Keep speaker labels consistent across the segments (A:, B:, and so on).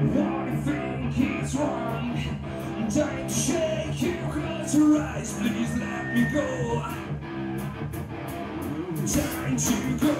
A: What I think is wrong. I'm trying to shake you, close your eyes, please let me go. I'm Time to go,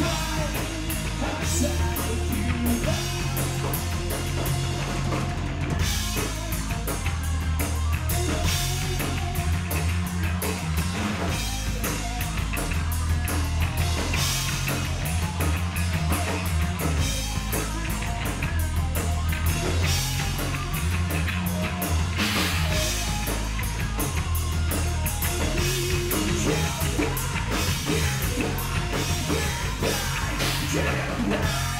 A: Outside, outside. Yeah, yeah.